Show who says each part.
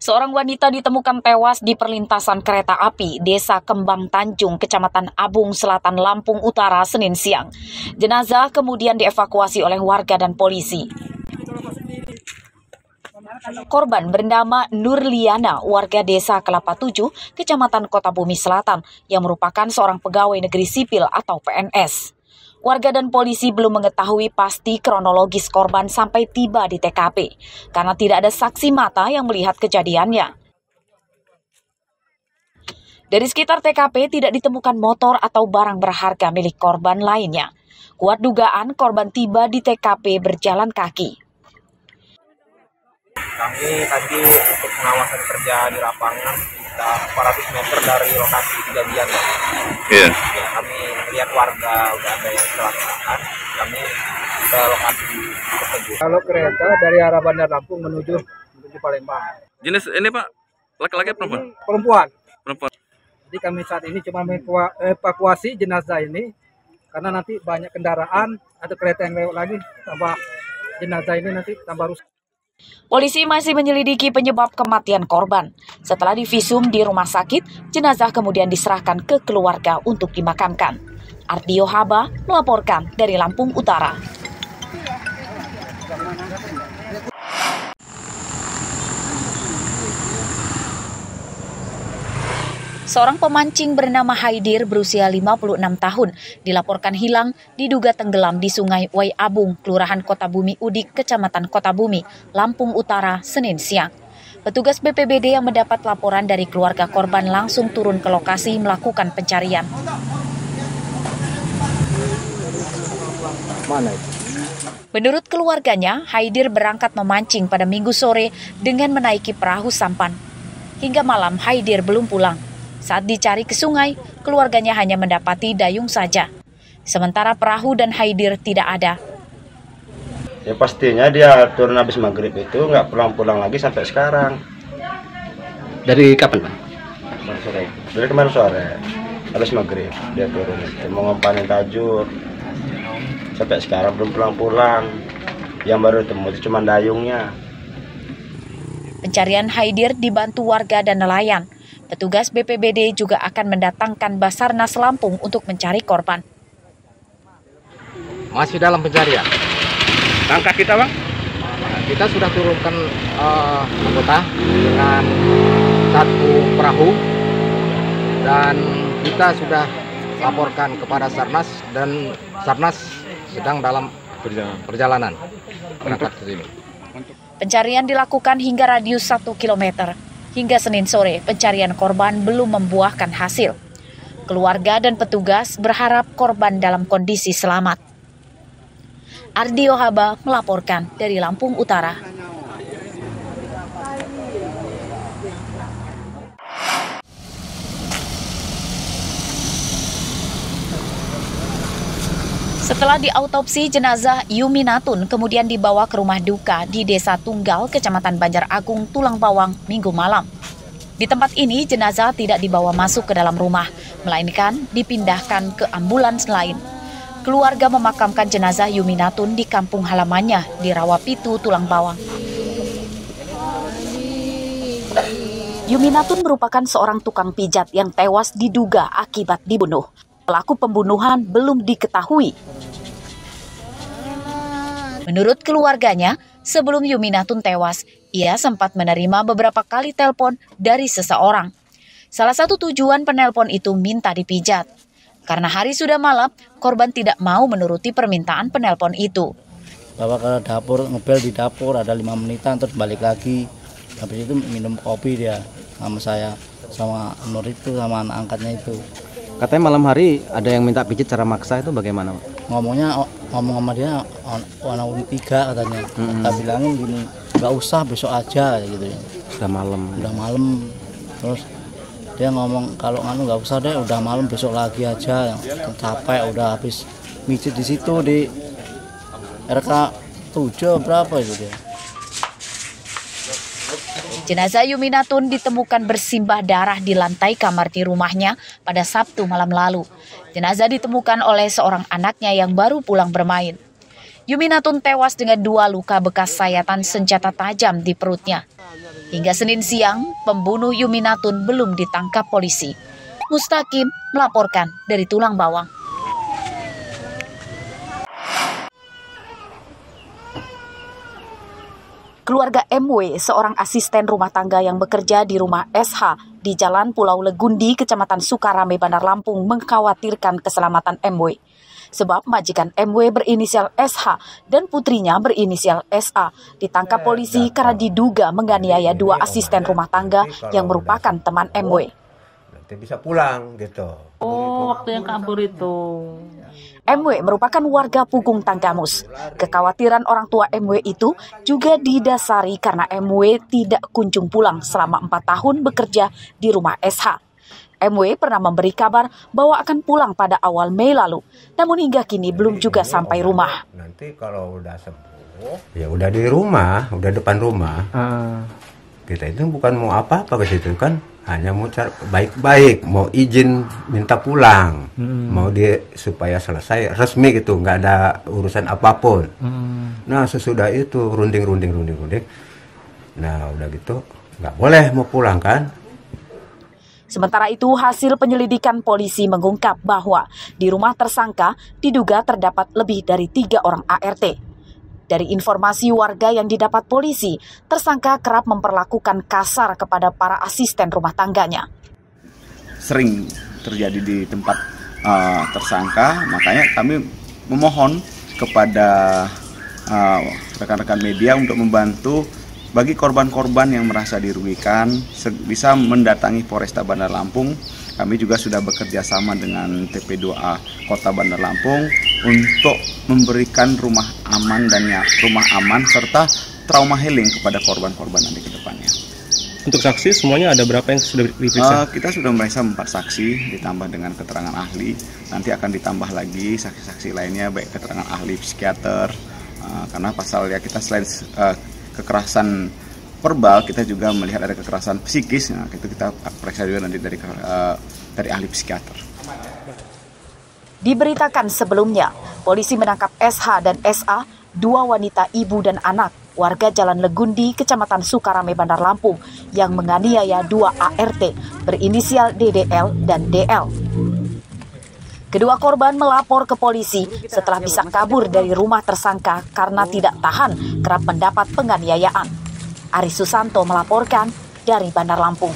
Speaker 1: Seorang wanita ditemukan tewas di perlintasan kereta api Desa Kembang Tanjung, Kecamatan Abung Selatan, Lampung Utara, Senin siang. Jenazah kemudian dievakuasi oleh warga dan polisi. Korban bernama Nurliana, warga desa Kelapa Tujuh, Kecamatan Kota Bumi Selatan, yang merupakan seorang pegawai negeri sipil atau PNS. Warga dan polisi belum mengetahui pasti kronologis korban sampai tiba di TKP, karena tidak ada saksi mata yang melihat kejadiannya. Dari sekitar TKP tidak ditemukan motor atau barang berharga milik korban lainnya. Kuat dugaan korban tiba di TKP berjalan kaki.
Speaker 2: Kami tadi untuk pengawasan kerja di lapangan kita 400 meter dari lokasi kejadian.
Speaker 3: Iya.
Speaker 2: Ya, kami melihat warga udah ada yang kecelakaan. Kami ke lokasi tersebut.
Speaker 4: Kalau kereta dari arah Bandar Lampung menuju menuju Palembang.
Speaker 3: Jenis ini Pak, laki-laki perempuan?
Speaker 4: Perempuan.
Speaker 3: Perempuan.
Speaker 4: Jadi kami saat ini cuma mengevakuasi jenazah ini karena nanti banyak kendaraan atau kereta yang lewat lagi tambah jenazah ini nanti tambah rusak.
Speaker 1: Polisi masih menyelidiki penyebab kematian korban. Setelah divisum di rumah sakit, jenazah kemudian diserahkan ke keluarga untuk dimakamkan. Ardio Haba melaporkan dari Lampung Utara. Seorang pemancing bernama Haidir berusia 56 tahun dilaporkan hilang diduga tenggelam di Sungai Wai Abung, Kelurahan Kota Bumi Udik, Kecamatan Kota Bumi, Lampung Utara, Senin siang. Petugas BPBD yang mendapat laporan dari keluarga korban langsung turun ke lokasi melakukan pencarian.
Speaker 4: Mana itu?
Speaker 1: Menurut keluarganya, Haidir berangkat memancing pada minggu sore dengan menaiki perahu sampan. Hingga malam, Haidir belum pulang. Saat dicari ke sungai, keluarganya hanya mendapati dayung saja. Sementara perahu dan Haidir tidak ada.
Speaker 5: Ya pastinya dia turun habis maghrib itu nggak pulang-pulang lagi sampai sekarang.
Speaker 6: Dari kapan, Pak?
Speaker 5: Kemarin sore. Dari kemarin sore. Habis maghrib dia turun itu mau ngompanin tajur. Sampai sekarang belum pulang-pulang. Yang baru temu itu cuma dayungnya.
Speaker 1: Pencarian Haidir dibantu warga dan nelayan. Petugas BPBD juga akan mendatangkan Basarnas Lampung untuk mencari korban.
Speaker 6: Masih dalam pencarian.
Speaker 3: Langkah kita Bang?
Speaker 6: Kita sudah turunkan eh, anggota dengan satu perahu dan kita sudah laporkan kepada Sarnas dan Sarnas sedang dalam perjalanan berangkat ke sini.
Speaker 1: Pencarian dilakukan hingga radius 1 km. Hingga Senin sore, pencarian korban belum membuahkan hasil. Keluarga dan petugas berharap korban dalam kondisi selamat. Ardio Haba melaporkan dari Lampung Utara. Setelah diautopsi, jenazah Yuminatun kemudian dibawa ke rumah duka di Desa Tunggal, Kecamatan Banjar Agung, Tulang Bawang, Minggu malam. Di tempat ini, jenazah tidak dibawa masuk ke dalam rumah, melainkan dipindahkan ke ambulans lain. Keluarga memakamkan jenazah Yuminatun di kampung halamannya di Rawapitu, Tulang Bawang. Yuminatun merupakan seorang tukang pijat yang tewas diduga akibat dibunuh. Pelaku pembunuhan belum diketahui. Menurut keluarganya, sebelum Yuminatun tewas, ia sempat menerima beberapa kali telepon dari seseorang. Salah satu tujuan penelpon itu minta dipijat. Karena hari sudah malam, korban tidak mau menuruti permintaan penelpon itu.
Speaker 7: bawa ke dapur ngebel di dapur ada lima menitan terus balik lagi habis itu minum kopi dia sama saya sama Nur itu sama anak angkatnya itu
Speaker 8: Katanya malam hari ada yang minta pijit secara maksa itu bagaimana? Pak?
Speaker 7: ngomongnya o- ngomong sama dia on- warna unit tiga katanya kita bilangin gini nggak usah besok aja gitu ya
Speaker 8: Sudah malam.
Speaker 7: udah malam terus dia ngomong kalau nganu nggak usah deh udah malam besok lagi aja capek udah habis mijit di situ di RK 7 berapa itu dia
Speaker 1: Jenazah Yuminatun ditemukan bersimbah darah di lantai kamar di rumahnya pada Sabtu malam lalu. Jenazah ditemukan oleh seorang anaknya yang baru pulang bermain. Yuminatun tewas dengan dua luka bekas sayatan senjata tajam di perutnya. Hingga Senin siang, pembunuh Yuminatun belum ditangkap polisi. Mustaqim melaporkan dari Tulang Bawang. Keluarga MW, seorang asisten rumah tangga yang bekerja di rumah SH di Jalan Pulau Legundi, Kecamatan Sukarame, Bandar Lampung, mengkhawatirkan keselamatan MW. Sebab majikan MW berinisial SH dan putrinya berinisial SA ditangkap polisi karena diduga menganiaya dua asisten rumah tangga yang merupakan teman MW.
Speaker 9: Nanti bisa pulang gitu.
Speaker 10: Oh, waktu yang kabur itu.
Speaker 1: MW merupakan warga Pugung Tanggamus. Kekhawatiran orang tua MW itu juga didasari karena MW tidak kunjung pulang selama empat tahun bekerja di rumah SH. MW pernah memberi kabar bahwa akan pulang pada awal Mei lalu, namun hingga kini belum juga sampai rumah.
Speaker 9: Nanti kalau udah sembuh, ya udah di rumah, udah depan rumah. Kita itu bukan mau apa-apa ke situ kan, hanya mau cara baik-baik, mau izin minta pulang, mau dia supaya selesai resmi gitu, nggak ada urusan apa pun. Nah sesudah itu runding runding runding runding, nah udah gitu nggak boleh mau pulang kan?
Speaker 1: Sementara itu, hasil penyelidikan polisi mengungkap bahwa di rumah tersangka diduga terdapat lebih dari tiga orang ART. Dari informasi warga yang didapat polisi, tersangka kerap memperlakukan kasar kepada para asisten rumah tangganya.
Speaker 11: Sering terjadi di tempat uh, tersangka, makanya kami memohon kepada uh, rekan-rekan media untuk membantu bagi korban-korban yang merasa dirugikan bisa mendatangi Polresta Bandar Lampung. Kami juga sudah bekerja sama dengan TP2A Kota Bandar Lampung untuk memberikan rumah aman dan ya, rumah aman serta trauma healing kepada korban-korban nanti ke depannya.
Speaker 12: Untuk saksi semuanya ada berapa yang sudah diperiksa?
Speaker 11: Uh, kita sudah memeriksa empat saksi ditambah dengan keterangan ahli. Nanti akan ditambah lagi saksi-saksi lainnya baik keterangan ahli psikiater uh, karena pasal ya kita selain uh, kekerasan verbal kita juga melihat ada kekerasan psikis nah itu kita periksa juga nanti dari uh, dari ahli psikiater.
Speaker 1: Diberitakan sebelumnya, polisi menangkap SH dan SA, dua wanita ibu dan anak, warga Jalan Legundi, Kecamatan Sukarame, Bandar Lampung, yang menganiaya dua ART berinisial DDL dan DL. Kedua korban melapor ke polisi setelah bisa kabur dari rumah tersangka karena tidak tahan kerap mendapat penganiayaan. Ari Susanto melaporkan dari Bandar Lampung.